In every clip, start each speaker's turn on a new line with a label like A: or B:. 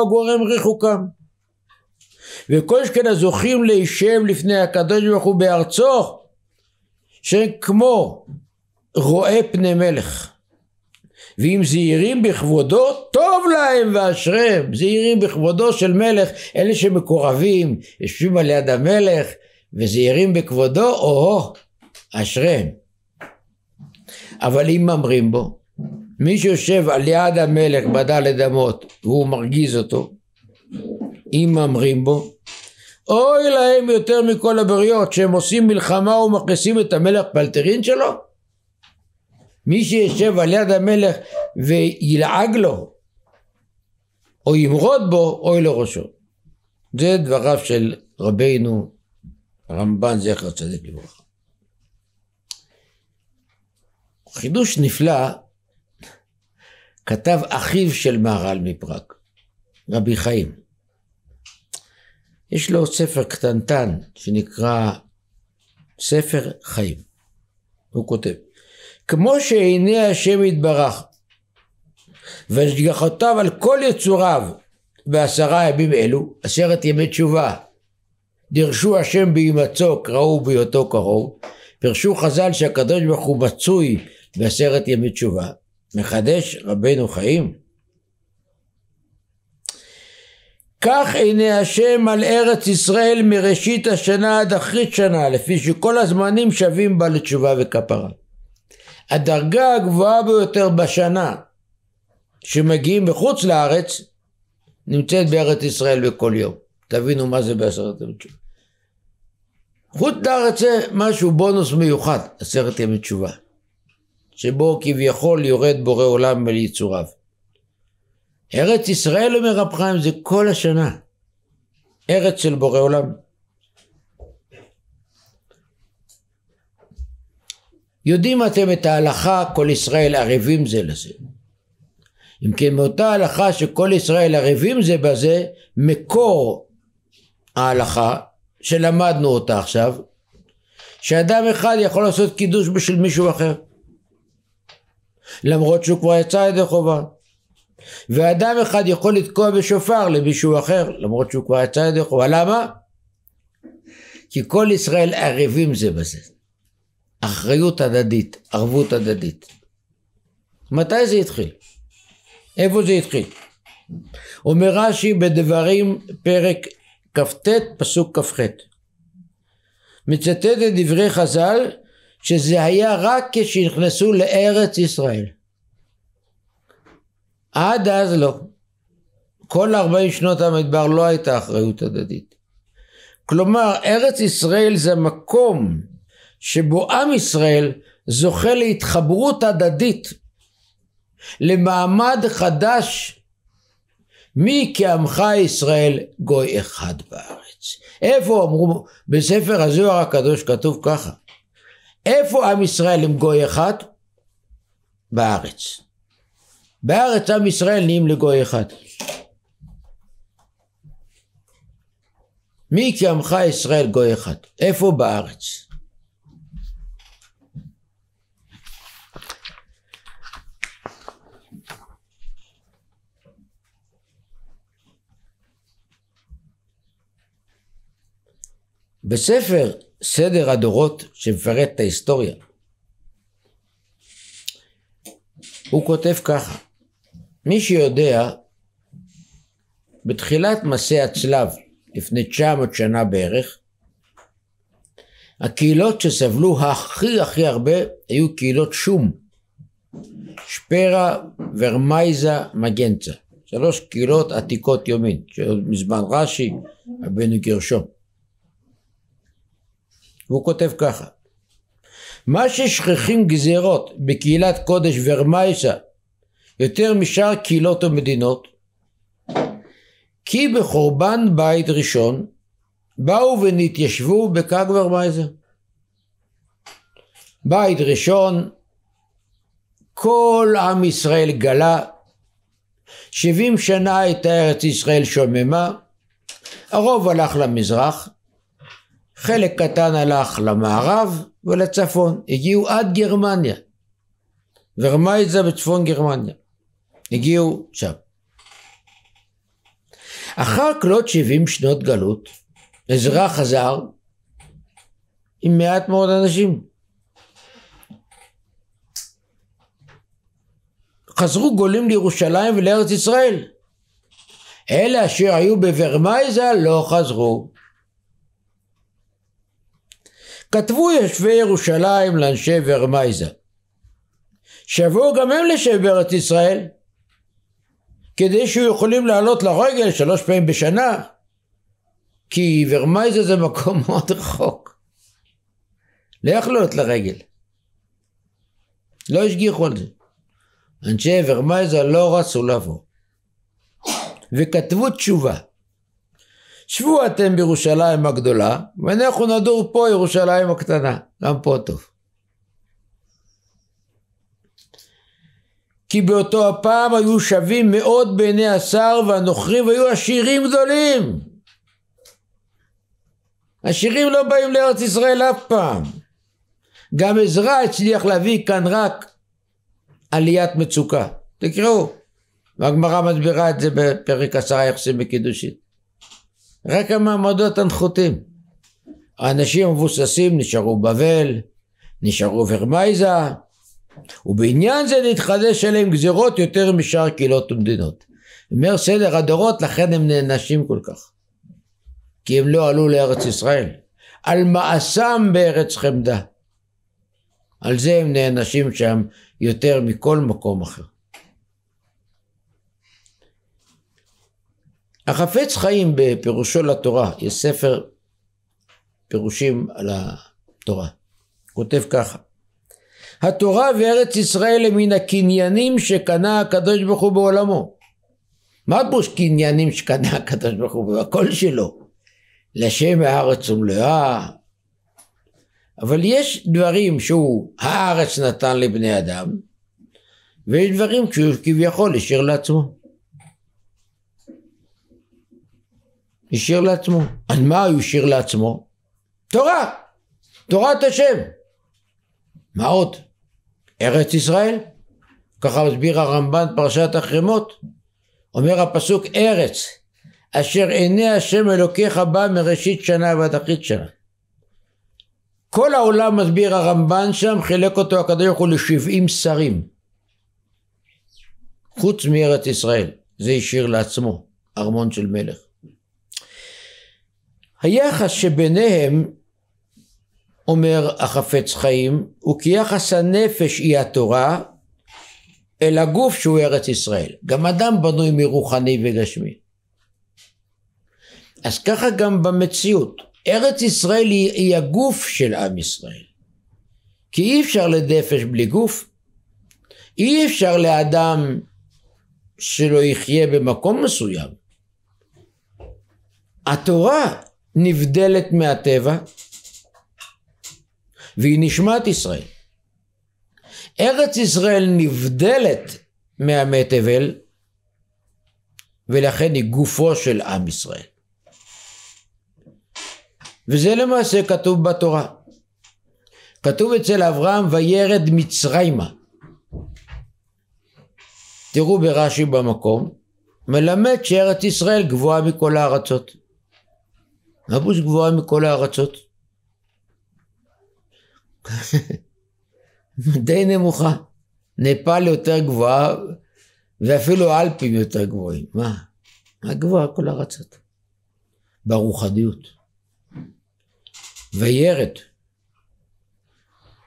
A: הגורם רחוקם. וכל שכן הזוכים להישב לפני הקדוש ברוך הוא בארצו, שכמו רואה פני מלך. ואם זהירים בכבודו, טוב להם ואשריהם. זהירים בכבודו של מלך, אלה שמקורבים, יושבים על יד המלך, וזהירים בכבודו, או אשריהם. אבל אם ממרים בו, מי שיושב על יד המלך בדלת אמות והוא מרגיז אותו, אם ממרים בו, אוי להם יותר מכל הבריות שהם עושים מלחמה ומכניסים את המלך פלטרין שלו. מי שישב על יד המלך וילעג לו או ימרוד בו, אוי לראשו. זה דבריו של רבינו הרמב"ן זכר צדיק לברכה. חידוש נפלא כתב אחיו של מהר"ל מפראג, רבי חיים. יש לו ספר קטנטן שנקרא ספר חיים. הוא כותב, כמו שעיני השם יתברך והשגחותיו על כל יצוריו בעשרה ימים אלו, עשרת ימי תשובה, דרשו השם בהימצאו קראו בהיותו קרוב, פרשו חז"ל שהקדוש ברוך הוא מצוי בעשרת ימי תשובה, מחדש רבנו חיים. כך עיני השם על ארץ ישראל מראשית השנה עד אחרית שנה, לפי שכל הזמנים שווים בה לתשובה וכפרה. הדרגה הגבוהה ביותר בשנה שמגיעים בחוץ לארץ נמצאת בארץ ישראל בכל יום. תבינו מה זה בעשרת ימי תשובה. חוץ לארץ זה משהו בונוס מיוחד, עשרת ימי תשובה. שבו כביכול יורד בורא עולם אל יצוריו. ארץ ישראל, אומר רב חיים, זה כל השנה. ארץ של בורא עולם. יודעים אתם את ההלכה כל ישראל ערבים זה לזה. אם כן מאותה הלכה שכל ישראל ערבים זה בזה, מקור ההלכה שלמדנו אותה עכשיו, שאדם אחד יכול לעשות קידוש בשביל מישהו אחר. למרות שהוא כבר יצא ידי חובה. ואדם אחד יכול לתקוע בשופר למישהו אחר, למרות שהוא כבר יצא ידי חובה. למה? כי כל ישראל ערבים זה בזה. אחריות הדדית, ערבות הדדית. מתי זה התחיל? איפה זה התחיל? אומר רש"י בדברים פרק כ"ט פסוק כ"ח מצטט את דברי חז"ל שזה היה רק כשנכנסו לארץ ישראל. עד אז לא. כל 40 שנות המדבר לא הייתה אחריות הדדית. כלומר, ארץ ישראל זה מקום שבו עם ישראל זוכה להתחברות הדדית, למעמד חדש, מי כעמך ישראל גוי אחד בארץ. איפה אמרו, בספר הזוהר הקדוש כתוב ככה, איפה עם ישראל הם גוי אחד? בארץ. בארץ עם ישראל נהיים לגוי אחד. מי כעמך ישראל גוי אחד? איפה בארץ? בספר סדר הדורות שמפרט את ההיסטוריה, הוא כותב ככה, מי שיודע, בתחילת מסע הצלב, לפני 900 שנה בערך, הקהילות שסבלו הכי הכי הרבה היו קהילות שום, שפרה, ורמייזה, מגנצה. שלוש קהילות עתיקות יומין, שעוד מזמן רש"י, רבנו גרשום. והוא כותב ככה: מה ששכחים גזירות בקהילת קודש ורמייסה יותר משאר קהילות ומדינות כי בחורבן בית ראשון באו ונתיישבו בקג ורמייזה. בית ראשון כל עם ישראל גלה שבעים שנה הייתה ארץ ישראל שוממה הרוב הלך למזרח חלק קטן הלך למערב ולצפון, הגיעו עד גרמניה. ורמייזה בצפון גרמניה. הגיעו שם. אחר כלות 70 שנות גלות, עזרא חזר עם מעט מאוד אנשים. חזרו גולים לירושלים ולארץ ישראל. אלה אשר היו בוורמייזה לא חזרו. כתבו יושבי ירושלים לאנשי ורמייזה, שיבואו גם הם לשב בארץ ישראל, כדי שיהיו יכולים לעלות לרגל שלוש פעמים בשנה, כי ורמייזה זה מקום מאוד רחוק. לא יכלו לעלות לרגל. לא השגיחו על זה. אנשי ורמייזה לא רצו לבוא. וכתבו תשובה. שבו אתם בירושלים הגדולה, ואנחנו נדור פה ירושלים הקטנה, גם פה טוב. כי באותו הפעם היו שווים מאוד בעיני השר והנוכרים והיו עשירים גדולים. עשירים לא באים לארץ ישראל אף פעם. גם עזרא הצליח להביא כאן רק עליית מצוקה. תקראו, והגמרא מסבירה את זה בפרק עשרה יחסים בקידושין. רק המעמדות הנחותים. האנשים המבוססים נשארו בבל, נשארו ורמייזה, ובעניין זה נתחדש עליהם גזירות יותר משאר קהילות ומדינות. אומר סדר הדורות, לכן הם נענשים כל כך. כי הם לא עלו לארץ ישראל. על מעשם בארץ חמדה. על זה הם נענשים שם יותר מכל מקום אחר. החפץ חיים בפירושו לתורה, יש ספר פירושים על התורה. כותב ככה: התורה וארץ ישראל הם מן הקניינים שקנה הקדוש ברוך הוא בעולמו. מה פירוש קניינים שקנה הקדוש ברוך הוא? הכל שלו. לשם הארץ ומלואה. אבל יש דברים שהוא הארץ נתן לבני אדם, ויש דברים שהוא כביכול השאיר לעצמו. השאיר לעצמו. על מה הוא השאיר לעצמו? תורה. תורת השם. מה עוד? ארץ ישראל. ככה מסביר הרמב"ן פרשת החרמות. אומר הפסוק ארץ אשר עיני השם אלוקיך בא מראשית שנה ועד אחרית שנה. כל העולם מסביר הרמב"ן שם חילק אותו הקדוש ברוך הוא לשבעים שרים. חוץ מארץ ישראל. זה השאיר לעצמו ארמון של מלך. היחס שביניהם, אומר החפץ חיים, הוא כי יחס הנפש היא התורה, אל הגוף שהוא ארץ ישראל. גם אדם בנוי מרוחני וגשמי. אז ככה גם במציאות. ארץ ישראל היא, היא הגוף של עם ישראל. כי אי אפשר לנפש בלי גוף. אי אפשר לאדם שלא יחיה במקום מסוים. התורה נבדלת מהטבע והיא נשמת ישראל. ארץ ישראל נבדלת מהמי תבל ולכן היא גופו של עם ישראל. וזה למעשה כתוב בתורה. כתוב אצל אברהם וירד מצרימה. תראו ברש"י במקום, מלמד שארץ ישראל גבוהה מכל הארצות. פירוש גבוהה מכל הארצות? די נמוכה. נפאל יותר גבוהה, ואפילו אלפים יותר גבוהים. מה? מה גבוהה כל הארצות? ברוחניות. וירד.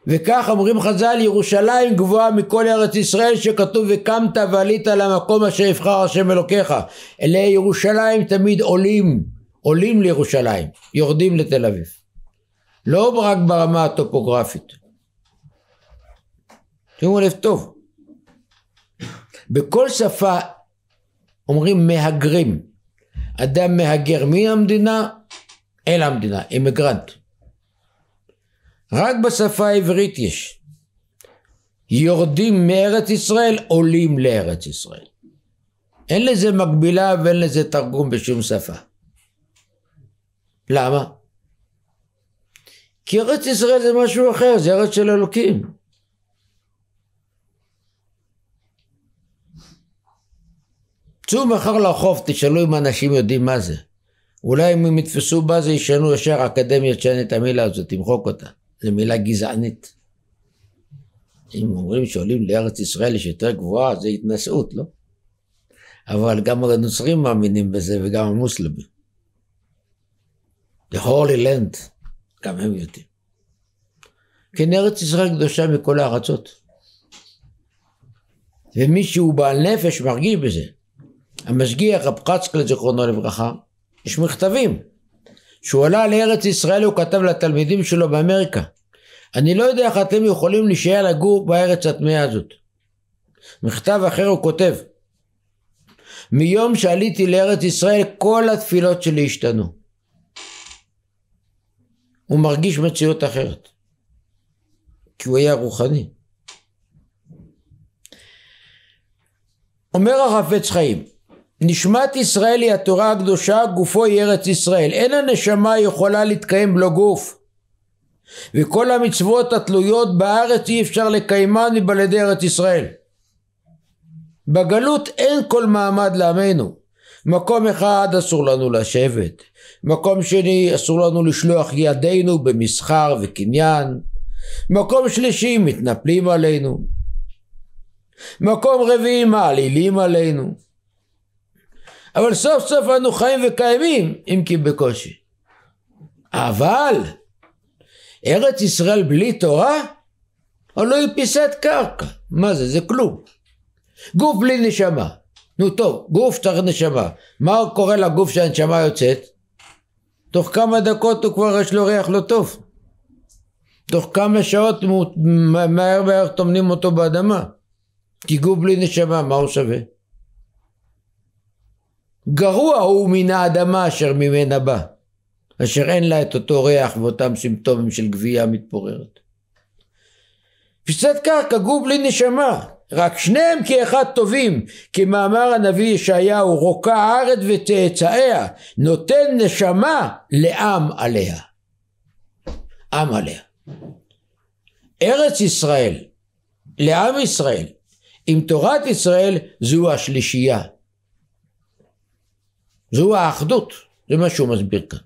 A: וכך אומרים חז"ל, ירושלים גבוהה מכל ארץ ישראל שכתוב וקמת ועלית למקום אשר יבחר השם אלוקיך. אלי ירושלים תמיד עולים. עולים לירושלים, יורדים לתל אביב. לא רק ברמה הטופוגרפית. שימו לב טוב. בכל שפה אומרים מהגרים. אדם מהגר מן המדינה אל המדינה, אימיגרנט. רק בשפה העברית יש. יורדים מארץ ישראל, עולים לארץ ישראל. אין לזה מקבילה ואין לזה תרגום בשום שפה. למה? כי ארץ ישראל זה משהו אחר, זה ארץ של אלוקים. צאו מחר לחוף, תשאלו אם אנשים יודעים מה זה. אולי אם הם יתפסו בה זה ישנו ישר, האקדמיה תשנה את המילה הזאת, תמחוק אותה. זו מילה גזענית. אם אומרים שעולים לארץ ישראל יש יותר גבוהה, זה התנשאות, לא? אבל גם הנוצרים מאמינים בזה וגם המוסלמים. Holy Land, גם הם יודעים. כן, ארץ ישראל קדושה מכל הארצות. ומי שהוא בעל נפש מרגיש בזה. המשגיח רב חצקל זיכרונו לברכה, יש מכתבים. כשהוא עלה לארץ ישראל הוא כתב לתלמידים שלו באמריקה. אני לא יודע איך אתם יכולים להישאר לגור בארץ הטמאה הזאת. מכתב אחר הוא כותב מיום שעליתי לארץ ישראל כל התפילות שלי השתנו. הוא מרגיש מציאות אחרת. כי הוא היה רוחני. אומר החפץ חיים, נשמת ישראל היא התורה הקדושה, גופו היא ארץ ישראל. אין הנשמה יכולה להתקיים בלא גוף. וכל המצוות התלויות בארץ אי אפשר לקיימן מבלעדי ארץ ישראל. בגלות אין כל מעמד לעמנו. מקום אחד אסור לנו לשבת, מקום שני אסור לנו לשלוח ידינו במסחר וקניין, מקום שלישי מתנפלים עלינו, מקום רביעי מעלילים עלינו. אבל סוף סוף אנו חיים וקיימים, אם כי בקושי. אבל ארץ ישראל בלי תורה? הלא היא פיסת קרקע. מה זה? זה כלום. גוף בלי נשמה. נו טוב, גוף צריך נשמה. מה קורה לגוף שהנשמה יוצאת? תוך כמה דקות הוא כבר יש לו ריח לא טוב. תוך כמה שעות מהר מהר טומנים אותו באדמה. כי גוף בלי נשמה, מה הוא שווה? גרוע הוא מן האדמה אשר ממנה בא, אשר אין לה את אותו ריח ואותם סימפטומים של גבייה מתפוררת. פיסת קרקע, גוף בלי נשמה, רק שניהם כאחד טובים, כמאמר הנביא ישעיהו, רוקה הארץ וצאצאיה, נותן נשמה לעם עליה. עם עליה. ארץ ישראל, לעם ישראל, עם תורת ישראל, זו השלישייה. זו האחדות, זה מה שהוא מסביר כאן.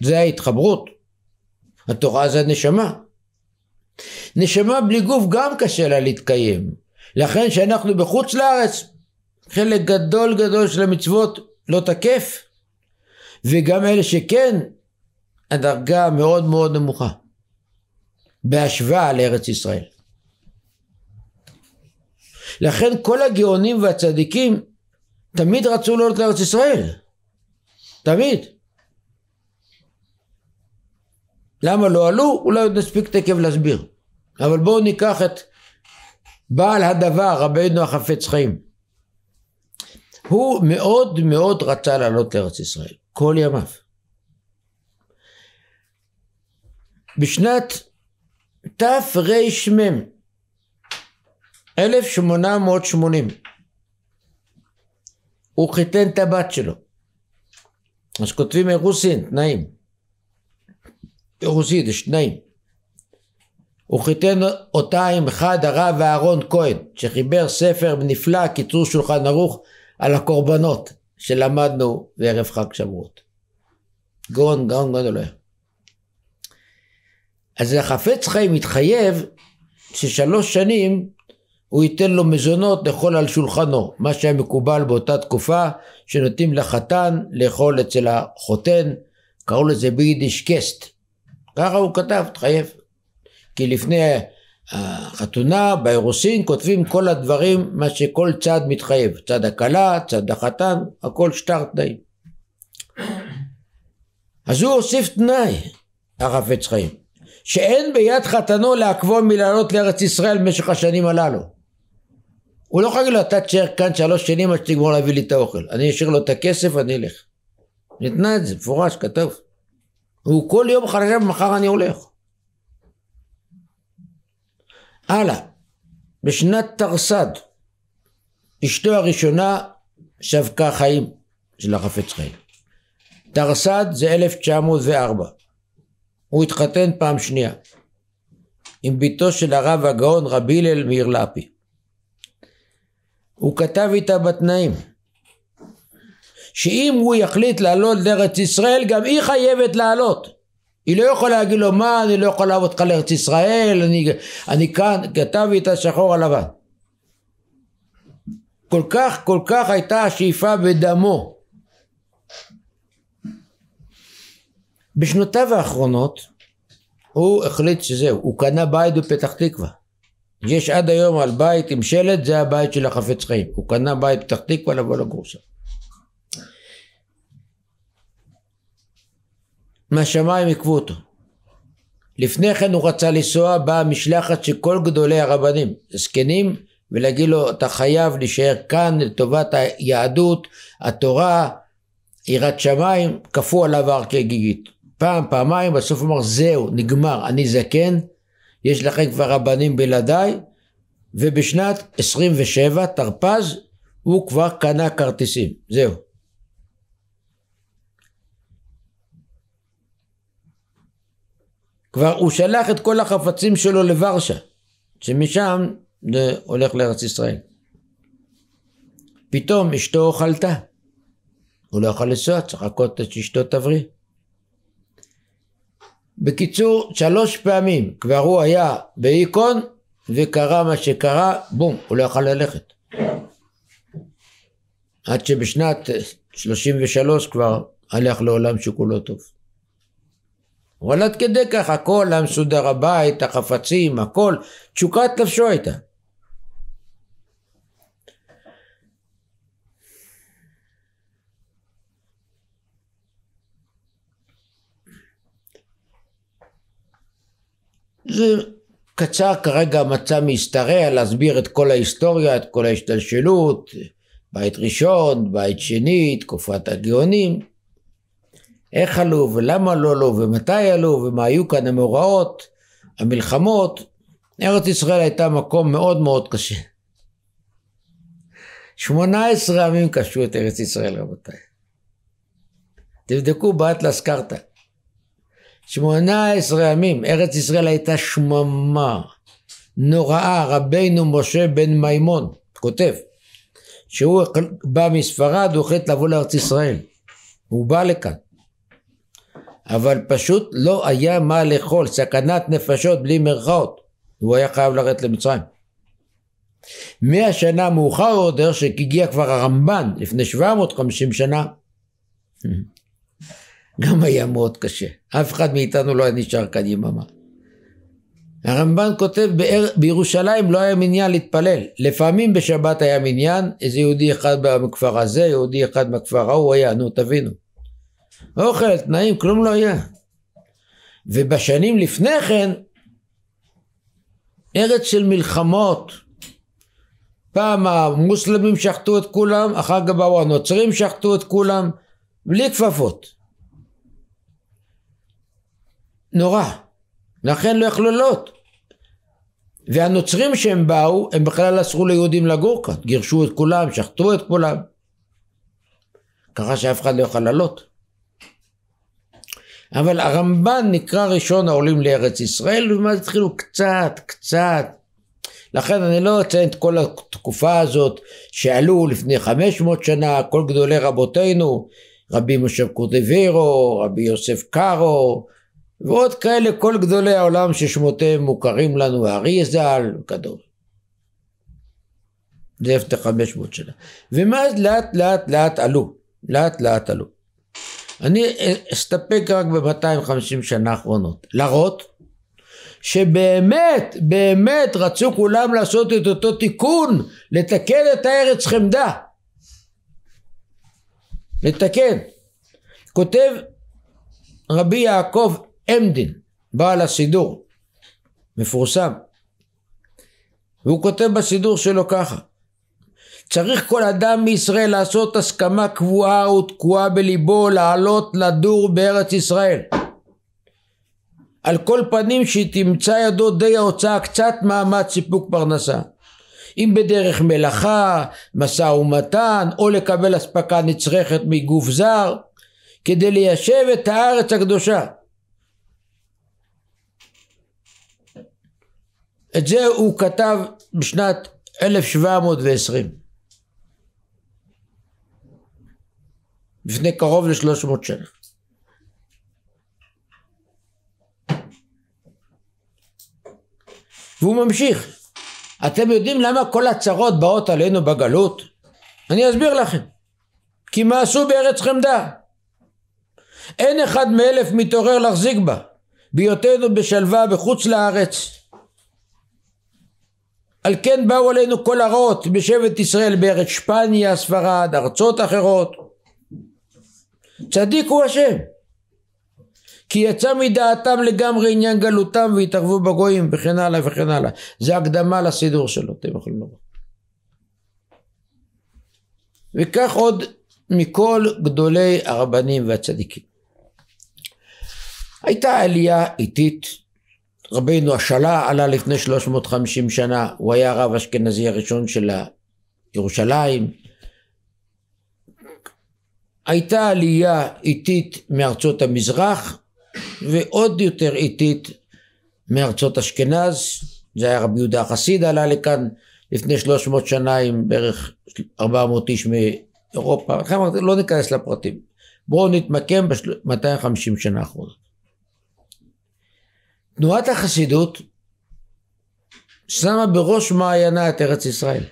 A: זה ההתחברות. התורה זה הנשמה. נשמה בלי גוף גם קשה לה להתקיים. לכן שאנחנו בחוץ לארץ, חלק גדול גדול של המצוות לא תקף. וגם אלה שכן, הדרגה מאוד מאוד נמוכה. בהשוואה לארץ ישראל. לכן כל הגאונים והצדיקים תמיד רצו לעלות לארץ ישראל. תמיד. למה לא עלו? אולי עוד נספיק תקף להסביר. אבל בואו ניקח את בעל הדבר, רבינו החפץ חיים. הוא מאוד מאוד רצה לעלות לארץ ישראל, כל ימיו. בשנת תרמ, 1880, הוא חיתן את הבת שלו. אז כותבים אירוסין, תנאים. אירוסין, יש תנאים. הוא חיתן אותה עם אחד הרב אהרון כהן, שחיבר ספר נפלא, קיצור שולחן ערוך, על הקורבנות שלמדנו בערב חג שבועות. גאון, גאון גדול היה. אז החפץ חיים מתחייב ששלוש שנים הוא ייתן לו מזונות לאכול על שולחנו, מה שהיה מקובל באותה תקופה, שנותנים לחתן לאכול אצל החותן, קראו לזה ביידיש קסט. ככה הוא כתב, תחייב. כי לפני החתונה, באירוסין, כותבים כל הדברים, מה שכל צד מתחייב. צד הכלה, צד החתן, הכל שטר תנאים. אז הוא הוסיף תנאי, החפץ חיים, שאין ביד חתנו לעכבו מלעלות לארץ ישראל במשך השנים הללו. הוא לא יכול להגיד לו, אתה תשאר כאן שלוש שנים עד שתגמור להביא לי את האוכל. אני אשאיר לו את הכסף ואני אלך. ניתנה את זה, מפורש, כתוב. הוא כל יום חושב, מחר אני הולך. הלאה, בשנת תרס"ד, אשתו הראשונה שבקה חיים של החפץ חיים. תרס"ד זה 1904. הוא התחתן פעם שנייה עם בתו של הרב הגאון רבי הלל מאיר לפי. הוא כתב איתה בתנאים שאם הוא יחליט לעלות לארץ ישראל גם היא חייבת לעלות היא לא יכולה להגיד לו מה אני לא יכולה לעבוד אותך לארץ ישראל אני, אני כאן כתב איתה שחור על לבן כל כך כל כך הייתה השאיפה בדמו בשנותיו האחרונות הוא החליט שזהו, הוא קנה בית בפתח תקווה. יש עד היום על בית עם שלט, זה הבית של החפץ חיים. הוא קנה בית בפתח תקווה לבוא לגור מהשמיים עיכבו אותו. לפני כן הוא רצה לנסוע, באה משלחת של כל גדולי הרבנים, זקנים, ולהגיד לו, אתה חייב להישאר כאן לטובת היהדות, התורה, יראת שמיים, כפו עליו הר כגיגית. פעם, פעמיים, בסוף הוא אמר, זהו, נגמר, אני זקן, יש לכם כבר רבנים בלעדיי, ובשנת 27, תרפ"ז, הוא כבר קנה כרטיסים, זהו. כבר הוא שלח את כל החפצים שלו לוורשה, שמשם זה הולך לארץ ישראל. פתאום אשתו חלתה. הוא לא יכול לנסוע, צריך לחכות עד שאשתו תבריא. בקיצור, שלוש פעמים כבר הוא היה בהיקון וקרה מה שקרה, בום, הוא לא יכל ללכת. עד שבשנת 33 כבר הלך לעולם שכולו טוב. אבל עד כדי כך הכל היה מסודר הבית, החפצים, הכל, תשוקת נפשו הייתה. זה קצר כרגע מצע משתרע להסביר את כל ההיסטוריה, את כל ההשתלשלות, בית ראשון, בית שני, תקופת הגאונים, איך עלו ולמה לא עלו ומתי עלו ומה היו כאן המאורעות, המלחמות. ארץ ישראל הייתה מקום מאוד מאוד קשה. 18 עמים קשו את ארץ ישראל רבותיי. תבדקו באטלס קרתא. שמונה עשרה ימים, ארץ ישראל הייתה שממה, נוראה, רבינו משה בן מימון, כותב, שהוא בא מספרד, הוא החליט לבוא לארץ ישראל, הוא בא לכאן, אבל פשוט לא היה מה לאכול, סכנת נפשות בלי מירכאות, הוא היה חייב לרדת למצרים. מאה שנה מאוחר יותר, שהגיע כבר הרמב"ן, לפני 750 שנה, גם היה מאוד קשה. אף אחד מאיתנו לא היה נשאר כאן יממה. הרמב"ן כותב, בירושלים לא היה מניין להתפלל. לפעמים בשבת היה מניין, איזה יהודי אחד בכפר הזה, יהודי אחד בכפר ההוא היה, נו תבינו. אוכל, תנאים, כלום לא היה. ובשנים לפני כן, ארץ של מלחמות. פעם המוסלמים שחטו את כולם, אחר כך באו הנוצרים שחטו את כולם, בלי כפפות. נורא. לכן לא יכלו לעלות. והנוצרים שהם באו, הם בכלל אסרו ליהודים לגור כאן. גירשו את כולם, שחטו את כולם. קרה שאף אחד לא יוכל לעלות. אבל הרמב"ן נקרא ראשון העולים לארץ ישראל, ומאז התחילו קצת, קצת. לכן אני לא אציין את כל התקופה הזאת שעלו לפני 500 שנה, כל גדולי רבותינו, רבי משה קורדווירו, רבי יוסף קארו, ועוד כאלה כל גדולי העולם ששמותיהם מוכרים לנו, הארי ז"ל וכדומה. זה לפני 500 שנה. ומאז לאט לאט לאט עלו, לאט לאט עלו. אני אסתפק רק ב-250 שנה האחרונות, להראות שבאמת, באמת רצו כולם לעשות את אותו תיקון, לתקן את הארץ חמדה. לתקן. כותב רבי יעקב אמדין, בעל הסידור, מפורסם. והוא כותב בסידור שלו ככה: צריך כל אדם מישראל לעשות הסכמה קבועה ותקועה בליבו לעלות לדור בארץ ישראל. על כל פנים שתמצא ידו די ההוצאה קצת מאמץ סיפוק פרנסה. אם בדרך מלאכה, משא ומתן, או לקבל אספקה נצרכת מגוף זר, כדי ליישב את הארץ הקדושה. את זה הוא כתב בשנת 1720. לפני קרוב לשלוש מאות שנה. והוא ממשיך. אתם יודעים למה כל הצרות באות עלינו בגלות? אני אסביר לכם. כי מה עשו בארץ חמדה? אין אחד מאלף מתעורר להחזיק בה. בהיותנו בשלווה בחוץ לארץ. על כן באו עלינו כל הרעות בשבט ישראל בארץ שפניה, ספרד, ארצות אחרות. צדיק הוא השם. כי יצא מדעתם לגמרי עניין גלותם והתערבו בגויים וכן הלאה וכן הלאה. זה הקדמה לסידור שלו, אתם יכולים לומר. וכך עוד מכל גדולי הרבנים והצדיקים. הייתה עלייה איטית, רבינו השלה עלה לפני 350 שנה, הוא היה הרב אשכנזי הראשון של ירושלים. הייתה עלייה איטית מארצות המזרח ועוד יותר איטית מארצות אשכנז, זה היה רבי יהודה החסיד עלה לכאן לפני 300 שנה עם בערך 400 איש מאירופה, לא ניכנס לפרטים, בואו נתמקם ב-250 שנה האחרונות. תנועת החסידות שמה בראש מעיינה את ארץ ישראל.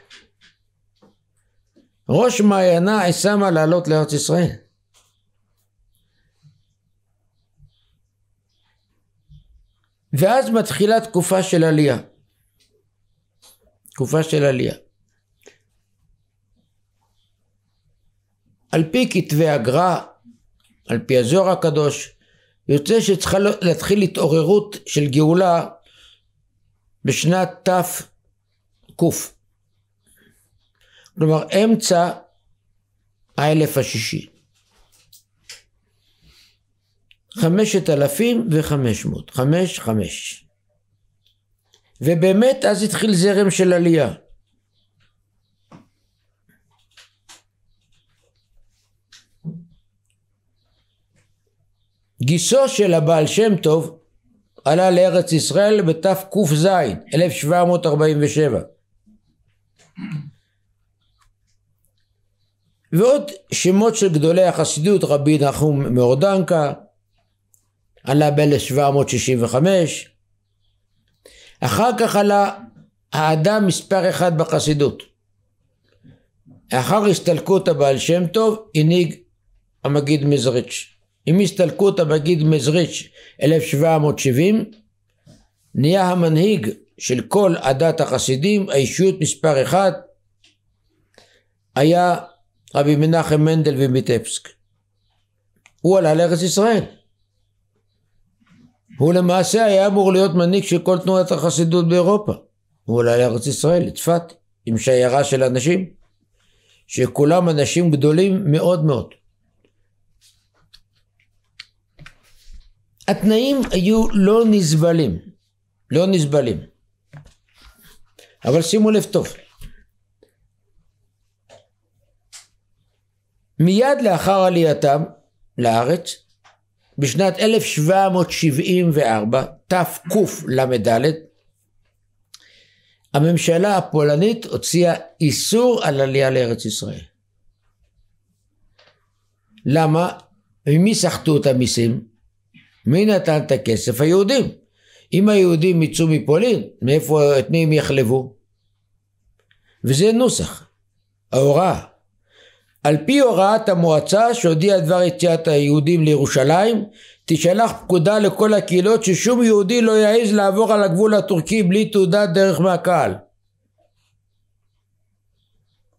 A: ראש מעיינה היא שמה לעלות לארץ ישראל. ואז מתחילה תקופה של עלייה. תקופה של עלייה. על פי כתבי הגר"א, על פי הזוהר הקדוש, יוצא שצריכה להתחיל התעוררות של גאולה בשנת תק. כלומר אמצע האלף השישי. חמשת אלפים וחמש מאות, חמש חמש. ובאמת אז התחיל זרם של עלייה. גיסו של הבעל שם טוב עלה לארץ ישראל בתק"ז 1747 ועוד שמות של גדולי החסידות רבי נחום מאורדנקה עלה ב-1765 אחר כך עלה האדם מספר אחד בחסידות. לאחר הסתלקות הבעל שם טוב הנהיג המגיד מזריץ' עם הסתלקות המגיד מזריץ' 1770 נהיה המנהיג של כל עדת החסידים, האישיות מספר אחד היה רבי מנחם מנדל ומיטפסק. הוא עלה לארץ ישראל. הוא למעשה היה אמור להיות מנהיג של כל תנועת החסידות באירופה. הוא עלה לארץ ישראל, לצפת, עם שיירה של אנשים, שכולם אנשים גדולים מאוד מאוד. התנאים היו לא נסבלים, לא נסבלים. אבל שימו לב טוב. מיד לאחר עלייתם לארץ, בשנת 1774, תקל"ד, הממשלה הפולנית הוציאה איסור על עלייה לארץ ישראל. למה? ממי סחטו את המיסים? מי נתן את הכסף? היהודים. אם היהודים יצאו מפולין, מאיפה, את מי הם יחלבו? וזה נוסח, ההוראה. על פי הוראת המועצה שהודיעה דבר יציאת היהודים לירושלים, תשלח פקודה לכל הקהילות ששום יהודי לא יעז לעבור על הגבול הטורקי בלי תעודת דרך מהקהל.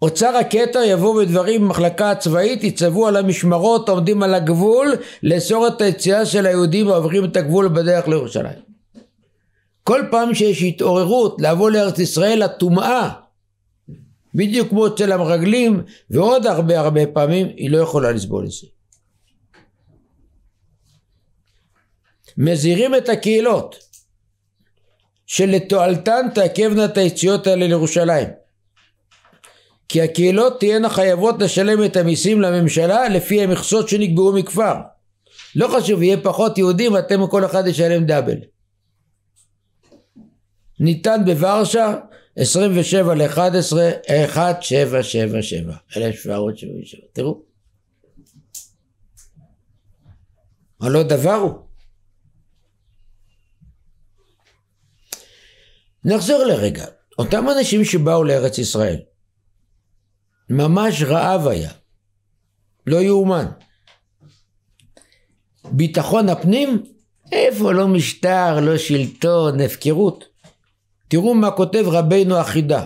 A: אוצר הכתר יבוא בדברים במחלקה הצבאית, יצבו על המשמרות העומדים על הגבול לאסור את היציאה של היהודים העוברים את הגבול בדרך לירושלים. כל פעם שיש התעוררות לבוא לארץ ישראל הטומאה בדיוק כמו אצל המרגלים ועוד הרבה הרבה פעמים היא לא יכולה לסבול את זה. מזהירים את הקהילות שלתועלתן תעכבנה את היציאות האלה לירושלים כי הקהילות תהיינה חייבות לשלם את המיסים לממשלה לפי המכסות שנקבעו מכפר. לא חשוב, יהיה פחות יהודים, אתם כל אחד ישלם דאבל. ניתן בוורשה 27 ל-11, 1777, 1777, תראו. הלא דבר הוא. נחזור לרגע, אותם אנשים שבאו לארץ ישראל, ממש רעב היה, לא יאומן. ביטחון הפנים, איפה לא משטר, לא שלטון, הפקרות. תראו מה כותב רבינו החידה.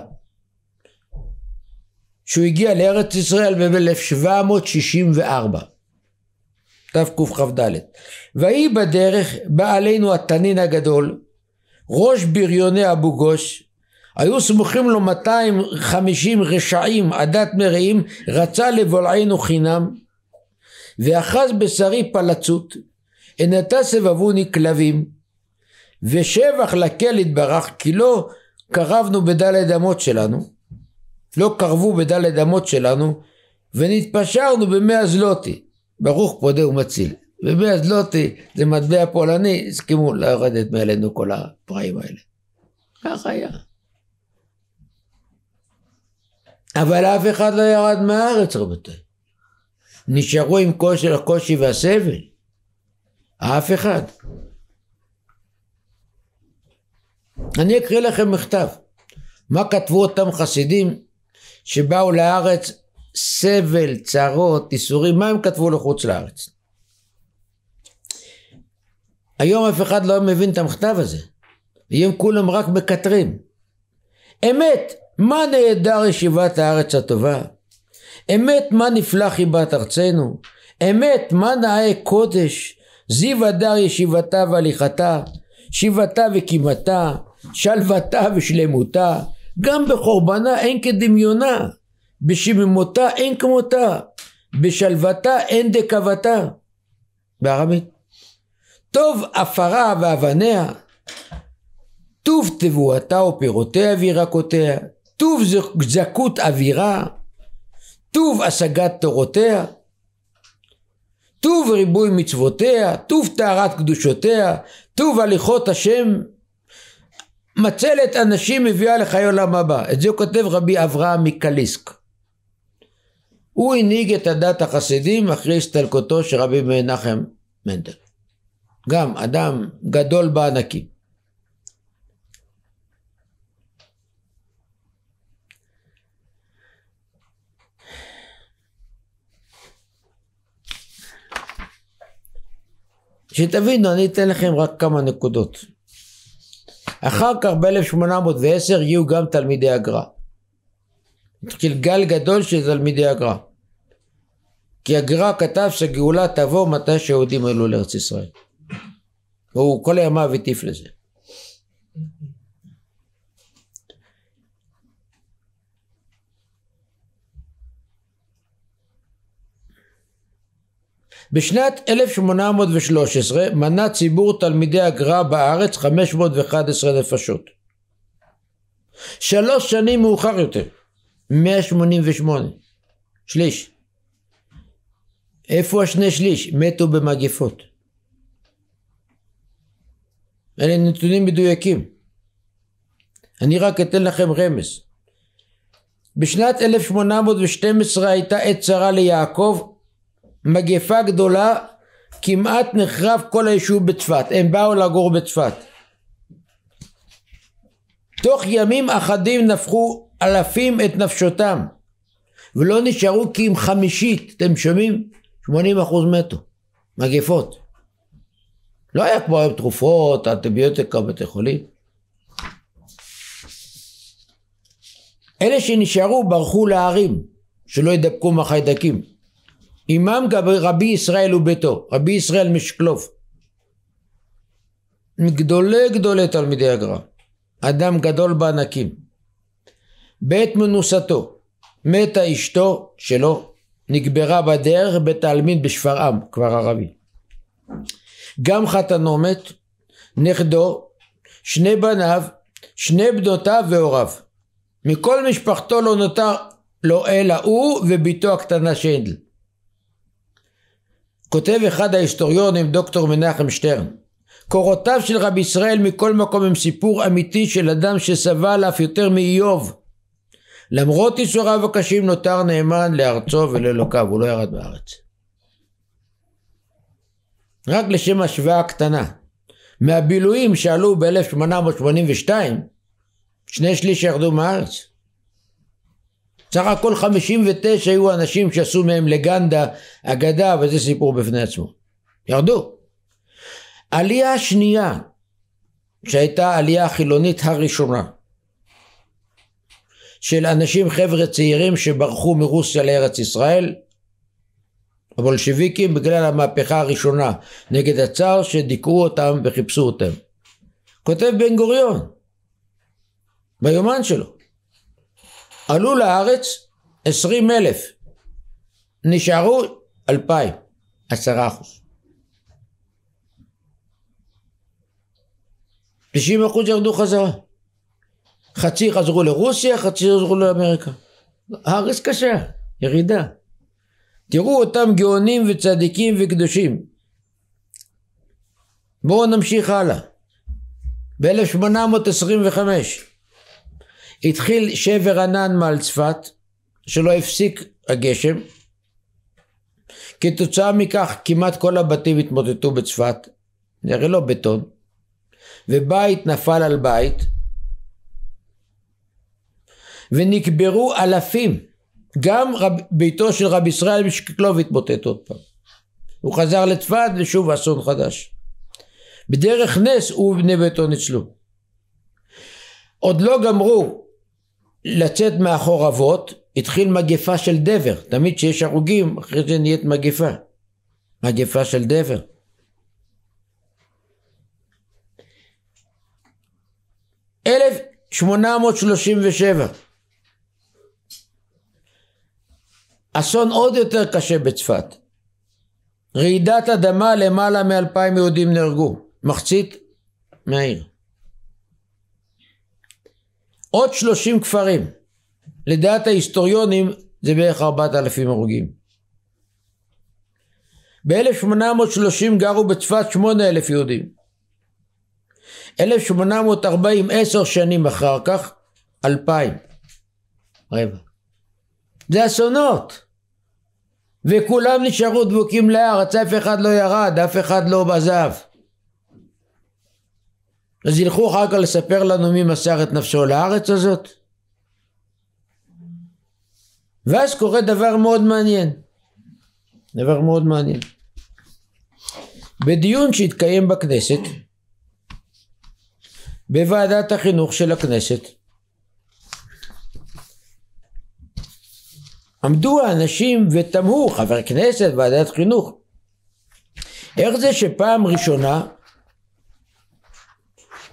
A: שהוא הגיע לארץ ישראל ב-1764, תקכ"ד. ויהי בדרך בא עלינו התנין הגדול, ראש בריוני אבו גוש, היו סמוכים לו 250 רשעים עדת מרעים, רצה לבולענו חינם, ואחז בשרי פלצות, הנתה סבבוני כלבים, ושבח לקל יתברך, כי לא קרבנו בדלת אמות שלנו, לא קרבו בדלת אמות שלנו, ונתפשרנו במאה זלוטי, ברוך פודה ומציל. במאה זלוטי זה מטבע פולני, הסכימו לרדת מעלינו כל הפראים האלה. ככה היה. אבל אף אחד לא ירד מהארץ רבותיי. נשארו עם כושר הקושי והסבל. אף אחד. אני אקריא לכם מכתב. מה כתבו אותם חסידים שבאו לארץ סבל, צרות, איסורים, מה הם כתבו לחוץ לארץ? היום אף אחד לא מבין את המכתב הזה. היום כולם רק מקטרים. אמת, מה נהדר ישיבת הארץ הטובה? אמת, מה נפלא חיבת ארצנו? אמת, מה נאה קודש? זיו הדר ישיבתה והליכתה, שיבתה וקימתה, שלוותה ושלמותה, גם בחורבנה אין כדמיונה, בשיממותה אין כמותה, בשלוותה אין דקבתה. בארמית. טוב עפרה ואבניה, טוב תבואתה ופירותיה וירקותיה, טוב זכות אווירה, טוב השגת תורותיה, טוב ריבוי מצוותיה, טוב טהרת קדושותיה, טוב הליכות השם מצלת אנשים מביאה לחיי עולם הבא. את זה כותב רבי אברהם מקליסק. הוא הנהיג את הדת החסידים אחרי הסתלקותו של רבי מנחם מנדל. גם אדם גדול בענקים. שתבינו, אני אתן לכם רק כמה נקודות. אחר כך ב-1810 הגיעו גם תלמידי הגר"א. התחיל גל גדול של תלמידי הגר"א. כי הגר"א כתב שהגאולה תבוא מתי שהיהודים עלו לארץ ישראל. והוא כל ימיו הטיף לזה. בשנת 1813 מנה ציבור תלמידי הגר"א בארץ 511 נפשות. שלוש שנים מאוחר יותר, 188, שליש. איפה השני שליש? מתו במגפות. אלה נתונים מדויקים. אני רק אתן לכם רמז. בשנת 1812 הייתה עת צרה ליעקב מגפה גדולה, כמעט נחרב כל היישוב בצפת, הם באו לגור בצפת. תוך ימים אחדים נפחו אלפים את נפשותם, ולא נשארו כי אם חמישית, אתם שומעים? 80 אחוז מתו, מגפות. לא היה כמו היום תרופות, אנטיביוטיקה בבתי חולים. אלה שנשארו ברחו להרים, שלא ידבקו מהחיידקים. אימם רבי ישראל וביתו, רבי ישראל משקלוף. מגדולי גדולי תלמידי הגר"א, אדם גדול בענקים. בעת מנוסתו, מתה אשתו שלו, נקברה בדרך בית העלמין בשפרעם, כבר ערבי. גם חתנו מת, נכדו, שני בניו, שני בנותיו והוריו. מכל משפחתו לא נותר לו אלא הוא ובתו הקטנה שנדל. כותב אחד ההיסטוריונים דוקטור מנחם שטרן קורותיו של רבי ישראל מכל מקום הם סיפור אמיתי של אדם שסבל אף יותר מאיוב למרות ייסוריו הקשים נותר נאמן לארצו ולאלוקיו הוא לא ירד בארץ רק לשם השוואה קטנה, מהבילויים שעלו ב-1882, שני שליש ירדו מהארץ. סך הכל 59 היו אנשים שעשו מהם לגנדה, אגדה, וזה סיפור בפני עצמו. ירדו. עלייה שנייה, שהייתה העלייה החילונית הראשונה, של אנשים חבר'ה צעירים שברחו מרוסיה לארץ ישראל, הבולשביקים בגלל המהפכה הראשונה נגד הצאר שדיכאו אותם וחיפשו אותם. כותב בן גוריון ביומן שלו עלו לארץ עשרים אלף. נשארו אלפיים עשרה אחוז. תשעים אחוז ירדו חזרה. חצי חזרו לרוסיה חצי חזרו לאמריקה. הארץ קשה ירידה. תראו אותם גאונים וצדיקים וקדושים. בואו נמשיך הלאה. ב-1825 התחיל שבר ענן מעל צפת, שלא הפסיק הגשם. כתוצאה מכך כמעט כל הבתים התמוטטו בצפת, זה הרי לא בטון, ובית נפל על בית, ונקברו אלפים. גם רב, ביתו של רבי ישראל משקלוב התמוטט עוד פעם. הוא חזר לצפת ושוב אסון חדש. בדרך נס הוא ובני ביתו ניצלו. עוד לא גמרו לצאת מהחורבות, התחיל מגפה של דבר. תמיד כשיש הרוגים, אחרי זה נהיית מגפה. מגפה של דבר. אלף שמונה אסון עוד יותר קשה בצפת. רעידת אדמה למעלה מאלפיים יהודים נהרגו, מחצית מהעיר. עוד שלושים כפרים, לדעת ההיסטוריונים זה בערך ארבעת אלפים הרוגים. ב-1830 גרו בצפת שמונה אלף יהודים. 1840, עשר שנים אחר כך, אלפיים. רבע. זה אסונות. וכולם נשארו דבוקים לארץ, אף אחד לא ירד, אף אחד לא עזב. אז ילכו אחר כך לספר לנו מי מסר את נפשו לארץ הזאת? ואז קורה דבר מאוד מעניין. דבר מאוד מעניין. בדיון שהתקיים בכנסת, בוועדת החינוך של הכנסת, עמדו האנשים ותמהו, חבר כנסת, ועדת חינוך. איך זה שפעם ראשונה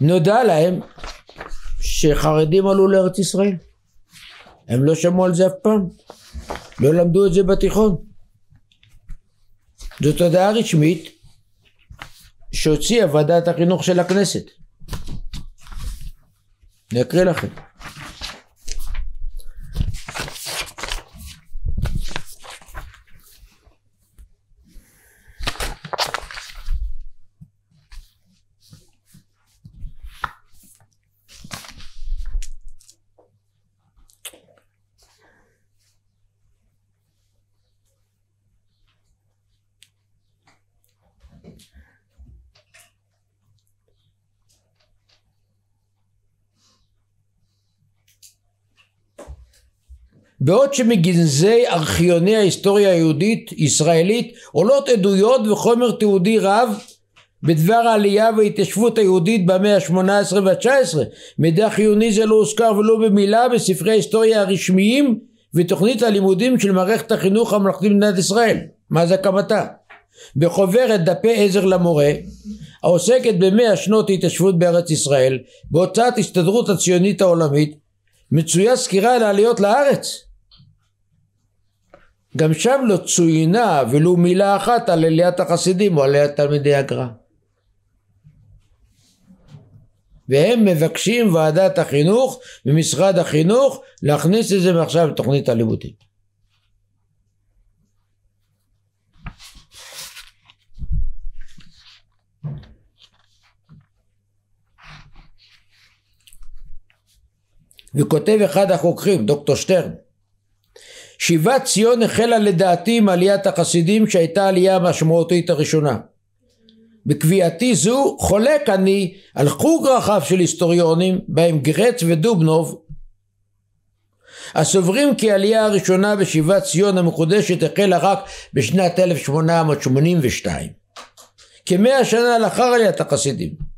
A: נודע להם שחרדים עלו לארץ ישראל? הם לא שמעו על זה אף פעם, לא למדו את זה בתיכון. זאת הודעה רשמית שהוציאה ועדת החינוך של הכנסת. אני אקריא לכם. בעוד שמגנזי ארכיוני ההיסטוריה היהודית ישראלית עולות עדויות וחומר תיעודי רב בדבר העלייה וההתיישבות היהודית במאה ה-18 וה-19 מידע חיוני זה לא הוזכר ולא במילה בספרי ההיסטוריה הרשמיים ותוכנית הלימודים של מערכת החינוך הממלכתי במדינת ישראל. מאז הקמתה? בחוברת דפי עזר למורה העוסקת במאה שנות התיישבות בארץ ישראל בהוצאת הסתדרות הציונית העולמית מצויה סקירה על העליות לארץ גם שם לא צוינה ולו מילה אחת על עליית החסידים או עליית תלמידי הגר"א. והם מבקשים ועדת החינוך ומשרד החינוך להכניס את זה מעכשיו לתוכנית הלימודים. וכותב אחד החוקרים, דוקטור שטרן, שיבת ציון החלה לדעתי עם עליית החסידים שהייתה העלייה המשמעותית הראשונה. בקביעתי זו חולק אני על חוג רחב של היסטוריונים בהם גרץ ודובנוב הסוברים כי העלייה הראשונה בשיבת ציון המחודשת החלה רק בשנת 1882 כמאה שנה לאחר עליית החסידים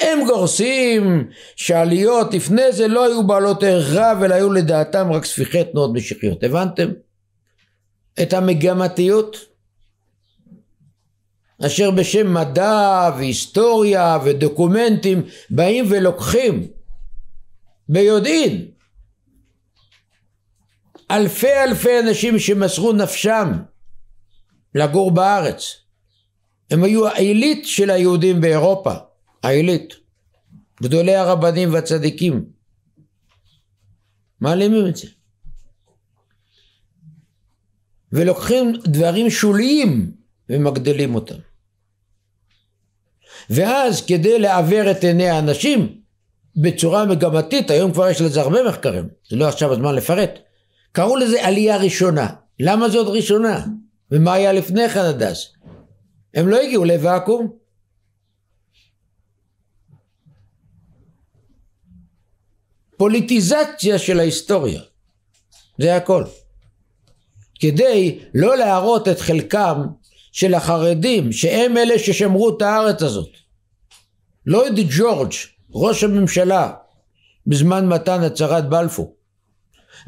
A: הם גורסים שעליות לפני זה לא היו בעלות ערך רב אלא היו לדעתם רק ספיחי תנועות משיחיות. הבנתם? את המגמתיות? אשר בשם מדע והיסטוריה ודוקומנטים באים ולוקחים ביודעין אלפי אלפי אנשים שמסרו נפשם לגור בארץ. הם היו העילית של היהודים באירופה העילית גדולי הרבנים והצדיקים מעלימים את זה ולוקחים דברים שוליים ומגדילים אותם ואז כדי לעוור את עיני האנשים בצורה מגמתית, היום כבר יש לזה הרבה מחקרים, זה לא עכשיו הזמן לפרט, קראו לזה עלייה ראשונה. למה זאת ראשונה? ומה היה לפני כן הדס? הם לא הגיעו לוואקום. פוליטיזציה של ההיסטוריה, זה הכל. כדי לא להראות את חלקם של החרדים, שהם אלה ששמרו את הארץ הזאת. לויד ג'ורג', ראש הממשלה, בזמן מתן הצהרת בלפור.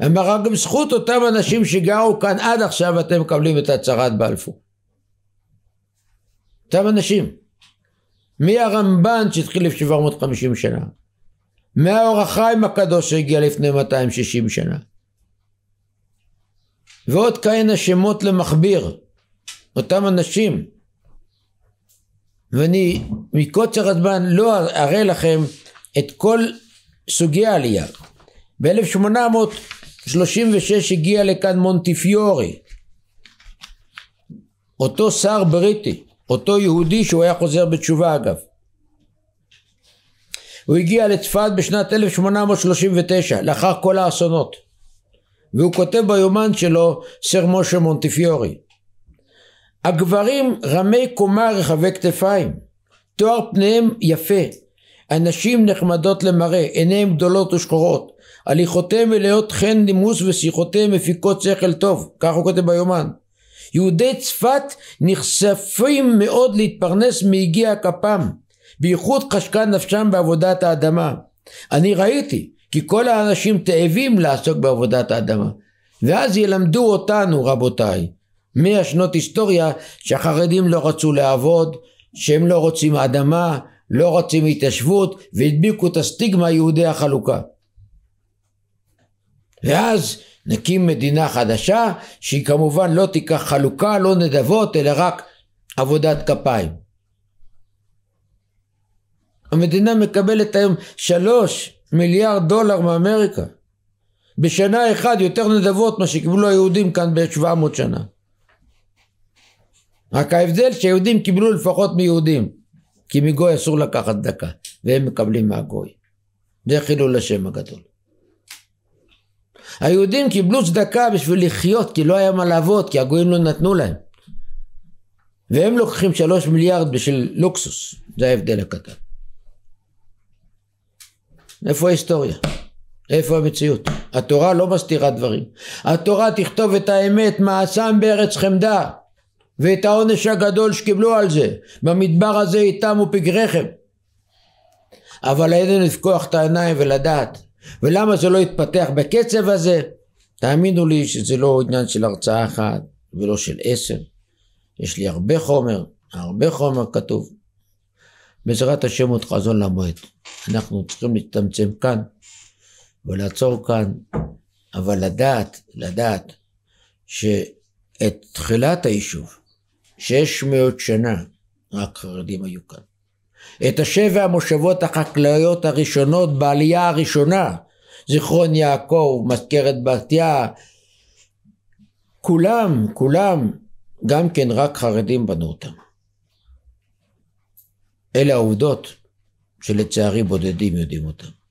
A: אמר רק בזכות אותם אנשים שגרו כאן עד עכשיו אתם מקבלים את הצהרת בלפור. אותם אנשים. מהרמב"ן שהתחיל לפני 750 שנה. מהאור החיים הקדוש שהגיע לפני 260 שנה. ועוד כהנה שמות למכביר. אותם אנשים. ואני מקוצר הזמן לא אראה לכם את כל סוגי העלייה. ב-1836 הגיע לכאן מונטיפיורי, אותו שר בריטי, אותו יהודי שהוא היה חוזר בתשובה אגב. הוא הגיע לצפת בשנת 1839, לאחר כל האסונות. והוא כותב ביומן שלו סר משה מונטיפיורי. הגברים רמי קומה רחבי כתפיים, תואר פניהם יפה, אנשים נחמדות למראה, עיניהם גדולות ושחורות, הליכותיהם מלאות חן נימוס ושיחותיהם מפיקות שכל טוב, כך הוא כותב ביומן. יהודי צפת נחשפים מאוד להתפרנס מיגיע כפם, בייחוד חשקה נפשם בעבודת האדמה. אני ראיתי כי כל האנשים תאבים לעסוק בעבודת האדמה. ואז ילמדו אותנו רבותיי, מאה שנות היסטוריה שהחרדים לא רצו לעבוד, שהם לא רוצים אדמה, לא רוצים התיישבות, והדביקו את הסטיגמה יהודי החלוקה. ואז נקים מדינה חדשה שהיא כמובן לא תיקח חלוקה, לא נדבות, אלא רק עבודת כפיים. המדינה מקבלת היום שלוש מיליארד דולר מאמריקה. בשנה אחת יותר נדבות מה שקיבלו היהודים כאן ב-700 שנה. רק ההבדל שיהודים קיבלו לפחות מיהודים, כי מגוי אסור לקחת דקה, והם מקבלים מהגוי. זה חילול השם הגדול. היהודים קיבלו צדקה בשביל לחיות, כי לא היה מה לעבוד, כי הגויים לא נתנו להם. והם לוקחים שלוש מיליארד בשביל לוקסוס, זה ההבדל הקטן. איפה ההיסטוריה? איפה המציאות? התורה לא מסתירה דברים. התורה תכתוב את האמת, מעשם בארץ חמדה. ואת העונש הגדול שקיבלו על זה. במדבר הזה איתם ופגריכם. אבל עלינו לפקוח את העיניים ולדעת. ולמה זה לא יתפתח בקצב הזה? תאמינו לי שזה לא עניין של הרצאה אחת ולא של עשר. יש לי הרבה חומר, הרבה חומר כתוב. בעזרת השם עוד חזון למועד. אנחנו צריכים להצטמצם כאן ולעצור כאן, אבל לדעת, לדעת שאת תחילת היישוב, שש מאות שנה רק חרדים היו כאן. את השבע המושבות החקלאיות הראשונות בעלייה הראשונה, זיכרון יעקב, מזכרת בתיה, כולם, כולם, גם כן רק חרדים בנו אותם. אלה העובדות שלצערי בודדים יודעים אותם.